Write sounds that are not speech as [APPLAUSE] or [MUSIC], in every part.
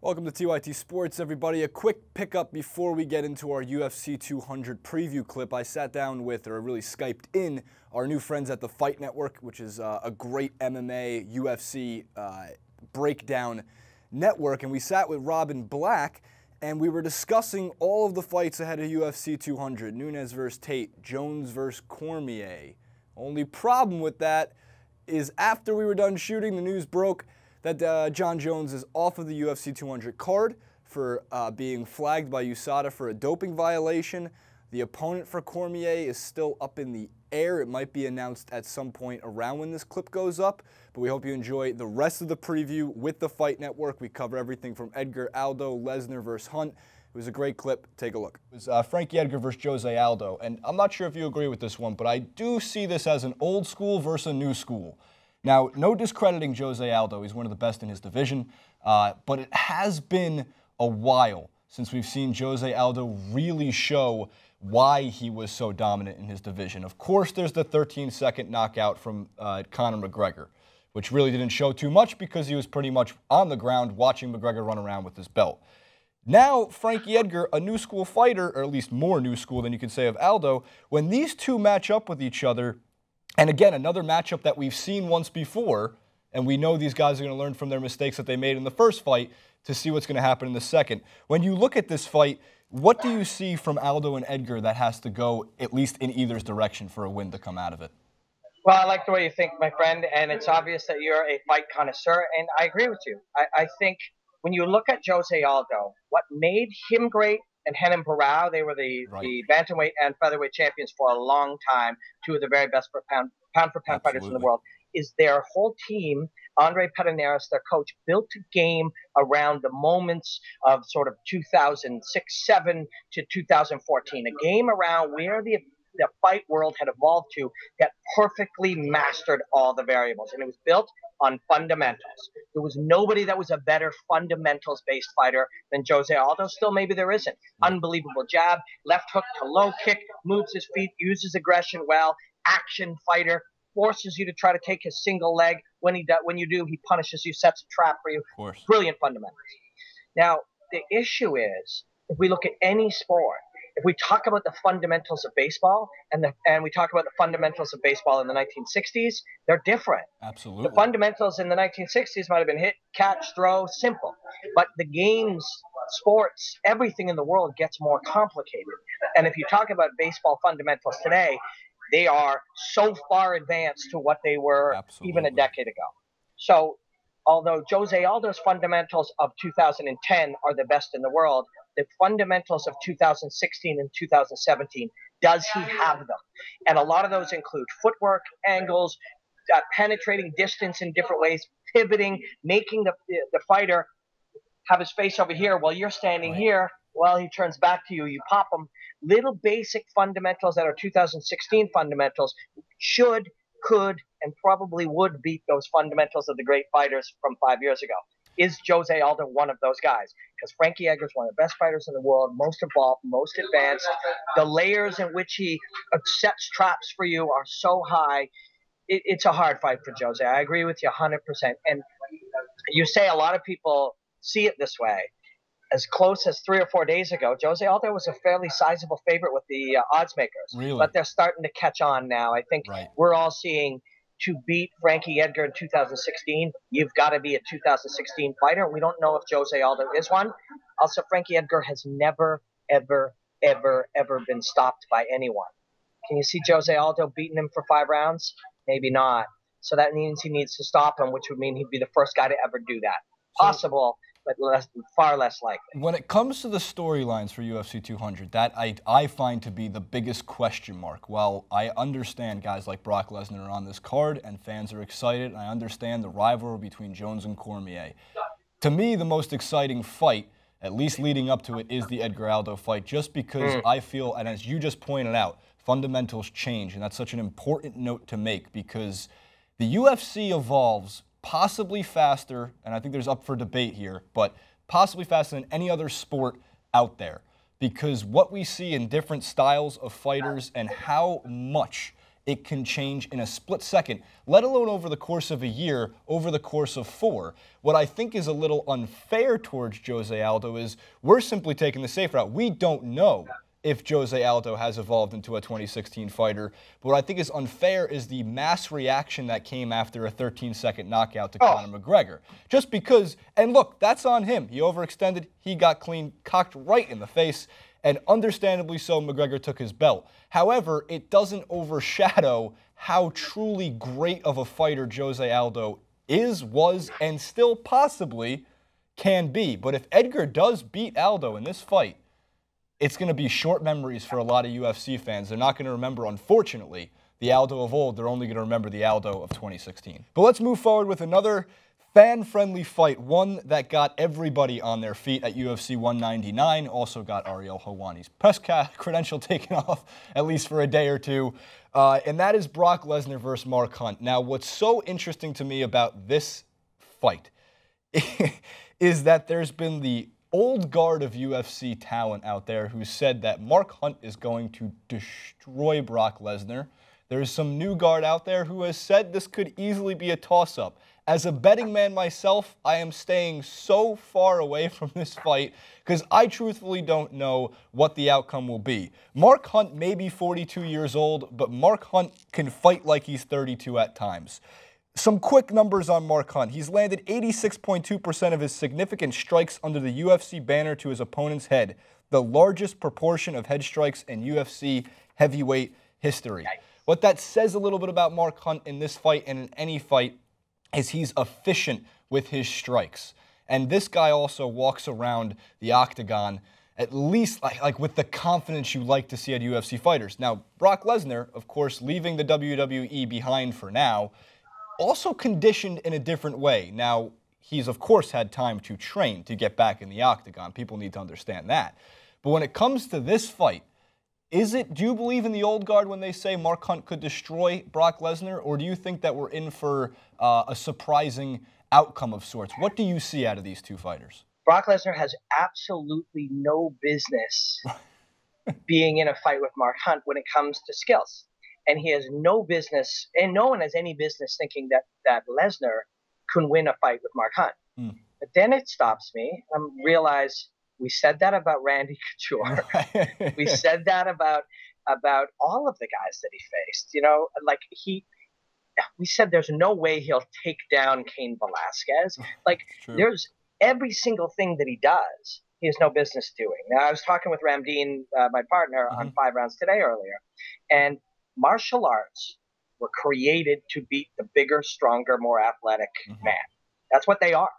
Welcome to TYT Sports, everybody. A quick pickup before we get into our UFC 200 preview clip. I sat down with, or really Skyped in, our new friends at the Fight Network, which is uh, a great MMA, UFC uh, breakdown network. And we sat with Robin Black, and we were discussing all of the fights ahead of UFC 200 Nunes versus Tate, Jones versus Cormier. Only problem with that is after we were done shooting, the news broke that uh, Jon Jones is off of the UFC 200 card for uh, being flagged by USADA for a doping violation. The opponent for Cormier is still up in the air. It might be announced at some point around when this clip goes up, but we hope you enjoy the rest of the preview with the Fight Network. We cover everything from Edgar Aldo, Lesnar versus Hunt. It was a great clip. Take a look. It was uh, Frankie Edgar versus Jose Aldo, and I'm not sure if you agree with this one, but I do see this as an old school versus a new school. Now, no discrediting Jose Aldo. He's one of the best in his division. Uh, but it has been a while since we've seen Jose Aldo really show why he was so dominant in his division. Of course, there's the 13 second knockout from uh, Conor McGregor, which really didn't show too much because he was pretty much on the ground watching McGregor run around with his belt. Now, Frankie Edgar, a new school fighter, or at least more new school than you can say of Aldo, when these two match up with each other, and again, another matchup that we've seen once before, and we know these guys are going to learn from their mistakes that they made in the first fight to see what's going to happen in the second. When you look at this fight, what do you see from Aldo and Edgar that has to go at least in either's direction for a win to come out of it? Well, I like the way you think, my friend, and it's obvious that you're a fight connoisseur, and I agree with you. I, I think when you look at Jose Aldo, what made him great and Renan Barão. They were the, right. the bantamweight and featherweight champions for a long time, two of the very best for pound, pound for pound Absolutely. fighters in the world. Is their whole team, Andre Pederneiras, their coach, built a game around the moments of sort of 2006, 7 to 2014, a game around where the the fight world had evolved to that perfectly mastered all the variables. And it was built on fundamentals. There was nobody that was a better fundamentals based fighter than Jose Aldo. Still, maybe there isn't. Hmm. Unbelievable jab, left hook to low kick, moves his feet, uses aggression well, action fighter, forces you to try to take his single leg. When he does, when you do, he punishes you, sets a trap for you. Of course. Brilliant fundamentals. Now, the issue is if we look at any sport, if we talk about the fundamentals of baseball and the and we talk about the fundamentals of baseball in the 1960s, they're different. Absolutely. The fundamentals in the 1960s might have been hit, catch, throw, simple. But the games, sports, everything in the world gets more complicated. And if you talk about baseball fundamentals today, they are so far advanced to what they were Absolutely. even a decade ago. So although Jose Aldo's fundamentals of 2010 are the best in the world, the fundamentals of 2016 and 2017, does he have them? And a lot of those include footwork, angles, uh, penetrating distance in different ways, pivoting, making the, the fighter have his face over here while you're standing here. While he turns back to you, you pop him. Little basic fundamentals that are 2016 fundamentals should, could, and probably would beat those fundamentals of the great fighters from five years ago. Is Jose Aldo one of those guys? Because Frankie Edgar is one of the best fighters in the world, most evolved, most advanced. The layers in which he sets traps for you are so high. It, it's a hard fight for Jose. I agree with you 100%. And you say a lot of people see it this way. As close as three or four days ago, Jose Aldo was a fairly sizable favorite with the uh, odds makers. Really? But they're starting to catch on now. I think right. we're all seeing – to beat Frankie Edgar in 2016, you've got to be a 2016 fighter. We don't know if Jose Aldo is one. Also, Frankie Edgar has never, ever, ever, ever been stopped by anyone. Can you see Jose Aldo beating him for five rounds? Maybe not. So that means he needs to stop him, which would mean he'd be the first guy to ever do that. Possible, but less, far less likely. When it comes to the storylines for UFC 200, that I, I find to be the biggest question mark. While I understand guys like Brock Lesnar are on this card and fans are excited, and I understand the rivalry between Jones and Cormier. To me, the most exciting fight, at least leading up to it, is the Edgar Aldo fight, just because mm. I feel, and as you just pointed out, fundamentals change, and that's such an important note to make because the UFC evolves possibly faster, and I think there's up for debate here, but possibly faster than any other sport out there. Because what we see in different styles of fighters and how much it can change in a split second, let alone over the course of a year, over the course of four. What I think is a little unfair towards Jose Aldo is we're simply taking the safe route. We don't know if Jose Aldo has evolved into a 2016 fighter. But what I think is unfair is the mass reaction that came after a 13 second knockout to oh. Conor McGregor. Just because, and look, that's on him. He overextended, he got clean, cocked right in the face, and understandably so, McGregor took his belt. However, it doesn't overshadow how truly great of a fighter Jose Aldo is, was, and still possibly can be. But if Edgar does beat Aldo in this fight, it's going to be short memories for a lot of UFC fans. They're not going to remember, unfortunately, the Aldo of old. They're only going to remember the Aldo of 2016. But let's move forward with another fan-friendly fight, one that got everybody on their feet at UFC 199. Also got Ariel Helwani's press [LAUGHS] credential taken [LAUGHS] off, at least for a day or two. Uh, and that is Brock Lesnar versus Mark Hunt. Now, what's so interesting to me about this fight [LAUGHS] is that there's been the old guard of UFC talent out there who said that Mark Hunt is going to destroy Brock Lesnar. There's some new guard out there who has said this could easily be a toss up. As a betting man myself, I am staying so far away [LAUGHS] from this fight because I truthfully don't know what the outcome will be. Mark Hunt may be 42 years old, but Mark Hunt can fight like he's 32 at times. Some quick numbers on Mark Hunt. He's landed 86.2% of his significant strikes under the UFC banner to his opponent's head, the largest proportion of head strikes in UFC heavyweight history. What that says a little bit about Mark Hunt in this fight and in any fight is he's efficient with his strikes. And this guy also walks around the octagon at least like, like with the confidence you like to see at UFC fighters. Now, Brock Lesnar, of course, leaving the WWE behind for now, also conditioned in a different way. Now, he's of course had time to train to get back in the octagon. People need to understand that. But when it comes to this fight, is it, do you believe in the old guard when they say Mark Hunt could destroy Brock Lesnar, or do you think that we're in for uh, a surprising outcome of sorts? What do you see out of these two fighters? Brock Lesnar has absolutely no business [LAUGHS] being in a fight with Mark Hunt when it comes to skills and he has no business, and no one has any business thinking that that Lesnar can win a fight with Mark Hunt. Mm. But then it stops me. I realize we said that about Randy [LAUGHS] Couture. we said that about about all of the guys that he faced. You know, like he. We said there's no way he'll take down Cain Velasquez. [LAUGHS] Like there's every single thing that he does, he has no business doing. Now I was talking with Ramdeen, uh, my partner, mm-hmm. on Five Rounds today earlier, and martial arts were created to beat the bigger, stronger, more athletic mm-hmm. man. That's what they are.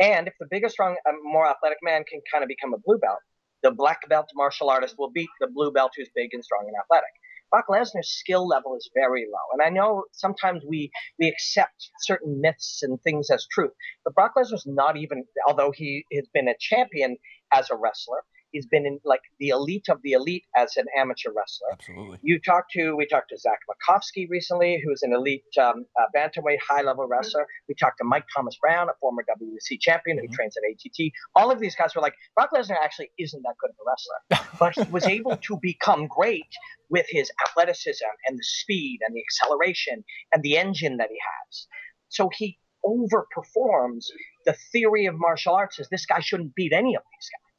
And if the bigger, strong, uh, more athletic man can kind of become a blue belt, the black belt martial artist will beat the blue belt who's big and strong and athletic. Brock Lesnar's skill level is very low. And I know sometimes we, we accept certain myths and things as truth, but Brock Lesnar's not even, although he has been a champion as a wrestler, He's been in like the elite of the elite as an amateur wrestler. Absolutely. You talked to we talked to Zach Makovsky recently, who's an elite um, uh, bantamweight high level wrestler. We talked to Mike Thomas Brown, a former WEC champion mm-hmm. who trains at ATT. All of these guys were like, Brock Lesnar actually isn't that good of a wrestler, [LAUGHS] but he was able to become great with his athleticism and the speed and the acceleration and the engine that he has. So he overperforms the theory of martial arts is this guy shouldn't beat any of these guys.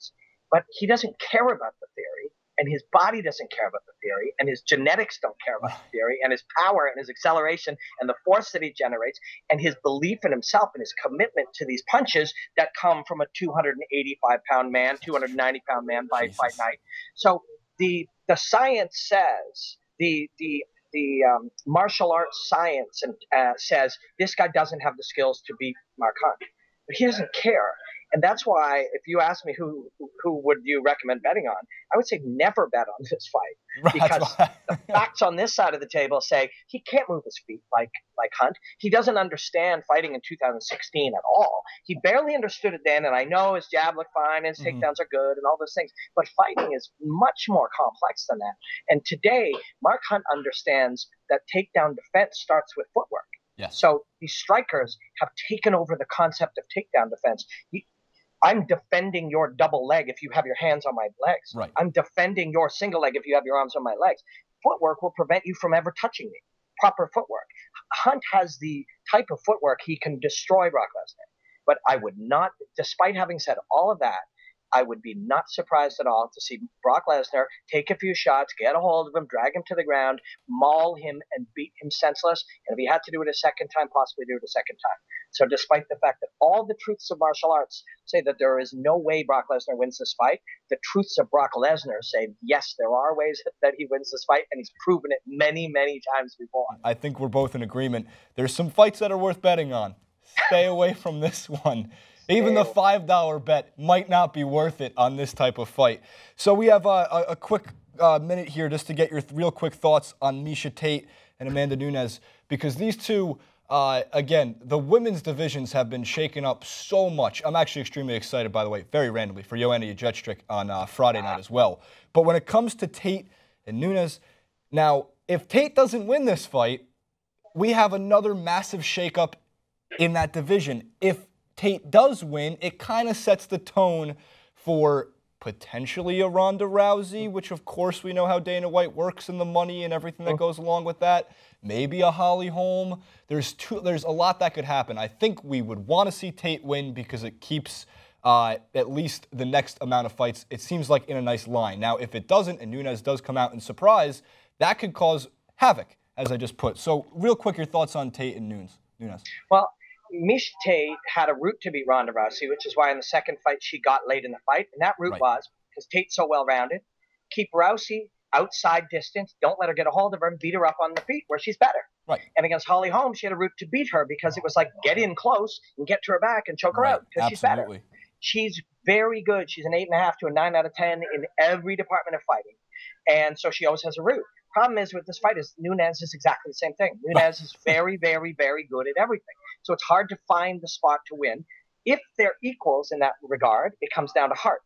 But he doesn't care about the theory, and his body doesn't care about the theory, and his genetics don't care about the theory, and his power and his acceleration and the force that he generates, and his belief in himself and his commitment to these punches that come from a 285 pound man, 290 pound man by fight night. So the the science says the the the um, martial arts science and uh, says this guy doesn't have the skills to beat Mark Hunt, but he doesn't care and that's why, if you ask me who who would you recommend betting on, I would say never bet on this fight [LAUGHS] because the facts on this side of the table say he can't move his feet like like Hunt. He doesn't understand fighting in 2016 at all. He barely understood it then, and I know his jab looked fine, his mm-hmm. takedowns are good, and all those things. But fighting is much more complex than that. And today, Mark Hunt understands that takedown defense starts with footwork. Yes. So these strikers have taken over the concept of takedown defense. I'm defending your double leg if you have your hands on my legs. Right. I'm defending your single leg if you have your arms on my legs. footwork will prevent you from ever touching me. Proper footwork. Hunt has the type of footwork he can destroy Brock Lesnar. But I would not, despite having said all of that, I would be not surprised at all to see Brock Lesnar take a few shots, get a hold of him, drag him to the ground, maul him, and beat him senseless. And if he had to do it a second time, possibly do it a second time. So, despite the fact that all the truths of martial arts say that there is no way Brock Lesnar wins this fight, the truths of Brock Lesnar say yes, there are ways [LAUGHS] that he wins this fight, and he's proven it many, many times before. I think we're both in agreement. There's some fights that are worth betting on. Stay [LAUGHS] away from this one. Even the $5 bet might not be worth it on this type of fight. So we have a, a, a quick uh, minute here just to get your real quick thoughts on Miesha Tate and Amanda Nunes because these two, uh, again, the women's divisions have been shaken up so much. I'm actually extremely excited, by the way, very randomly, for Joanna Jędrzejczyk on uh, Friday night as well. But when it comes to Tate and Nunes, now, if Tate doesn't win this fight, we have another massive shakeup in that division. If Tate does win, it kind of sets the tone for potentially a Ronda Rousey, which of course we know how Dana White works and the money and everything that oh. goes along with that. Maybe a Holly Holm. There's two, there's a lot that could happen. I think we would want to see Tate win because it keeps uh, at least the next amount of fights. It seems like in a nice line. Now, if it doesn't and Nunes does come out and surprise, that could cause havoc, as I just put. So, real quick, your thoughts on Tate and Nunes. Nunes. Well, Miesha Tate had a route to beat Ronda Rousey, which is why in the second fight she got late in the fight, and that route right. was because Tate's so well rounded, keep Rousey outside distance, don't let her get a hold of her, and beat her up on the feet where she's better. Right. And against Holly Holm, she had a route to beat her because it was like get in close and get to her back and choke her out because she's better. She's very good. She's an eight and a half to a nine out of ten in every department of fighting, and so she always has a route. Problem is with this fight is Nunes is exactly the same thing. Nunes is [LAUGHS] very, very, very good at everything. So it's hard to find the spot to win. If they're equals in that regard, it comes down to heart.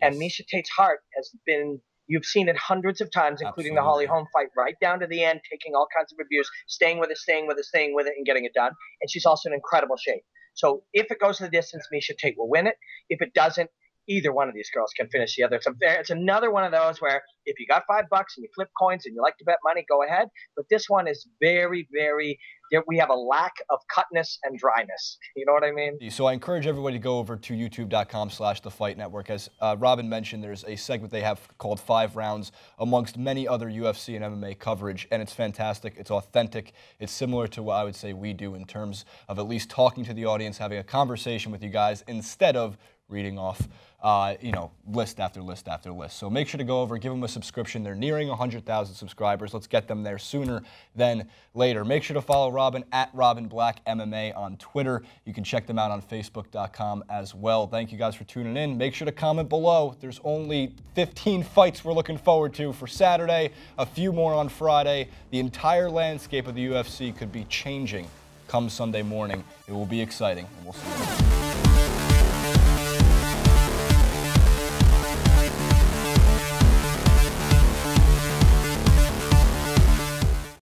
Yes. And Miesha Tate's heart has been You've seen it hundreds of times, including Absolutely. the Holly Holm fight, right down to the end, taking all kinds of abuse, staying with it, staying with it, staying with it, and getting it done. And she's also in incredible shape. So if it goes to the distance, Miesha Tate will win it. If it doesn't, either one of these girls can finish the other. It's, a, it's another one of those where if you got five bucks and you flip coins and you like to bet money, go ahead. But this one is very, very. We have a lack of cutness and dryness. You know what I mean? So I encourage everybody to go over to YouTube.com/slash The Fight Network. As uh, Robin mentioned, there's a segment they have called Five Rounds, amongst many other UFC and MMA coverage, and it's fantastic. It's authentic. It's similar to what I would say we do in terms of at least talking to the audience, having a conversation with you guys instead of reading off, uh, you know, list after list after list. So make sure to go over, give them a subscription. They're nearing 100,000 subscribers. Let's get them there sooner than later. Make sure to follow Robin at Robin Black MMA on Twitter. You can check them out on Facebook.com as well. Thank you guys for tuning in. Make sure to comment below. There's only 15 fights we're looking forward to for Saturday, a few more on Friday. The entire landscape of the UFC could be changing come Sunday morning. It will be exciting, and we'll see you.